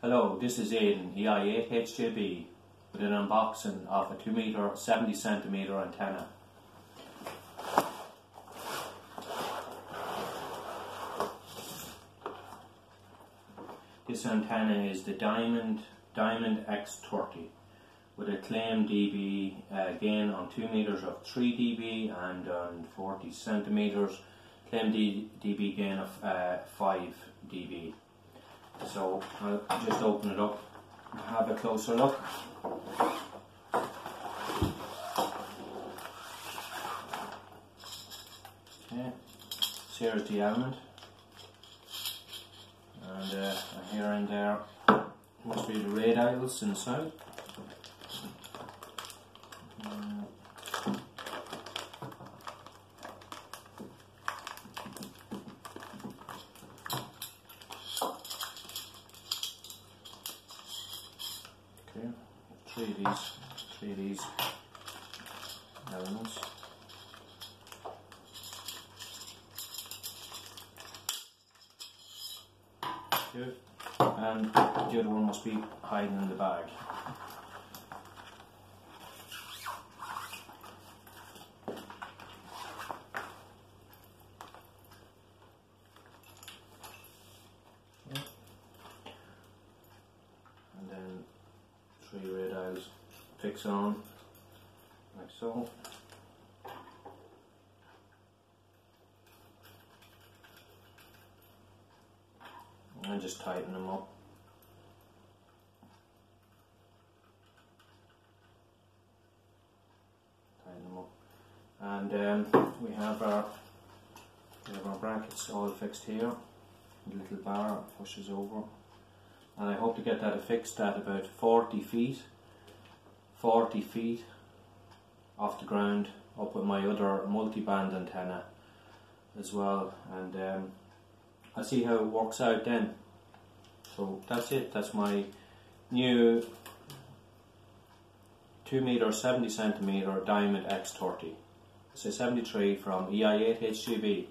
Hello, this is Aidan, EI8HJB, with an unboxing of a 2 meter 70 centimeter antenna. This antenna is the Diamond Diamond X30 with a claim dB uh, gain on 2 meters of 3 dB and on 40 centimeters claim dB gain of uh, 5 dB. So I'll just open it up and have a closer look. Okay, so here's the element. And uh, here and there must be the radials inside. Okay, three of these, three of these elements. Good. And the other one must be hiding in the bag. and then three radials fix on like so. And just tighten them up. Tighten them up. And um, we have our we have our brackets all fixed here. The little bar pushes over and I hope to get that affixed at about 40 feet 40 feet off the ground up with my other multi-band antenna as well and um, I'll see how it works out then. So that's it. That's my new 2 meter 70 centimeter diamond X30 it's a 73 from EI8HJB